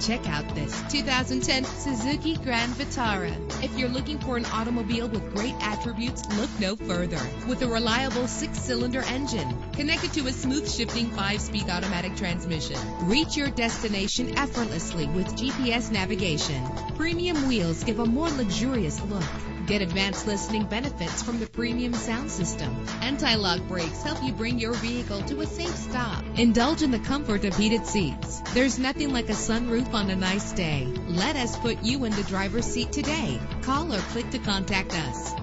Check out this 2010 Suzuki Grand Vitara. If you're looking for an automobile with great attributes, look no further. With a reliable six-cylinder engine connected to a smooth shifting five-speed automatic transmission, reach your destination effortlessly with GPS navigation. Premium wheels give a more luxurious look. Get advanced listening benefits from the premium sound system. Anti-lock brakes help you bring your vehicle to a safe stop. Indulge in the comfort of heated seats. There's nothing like a sunroof on a nice day. Let us put you in the driver's seat today. Call or click to contact us.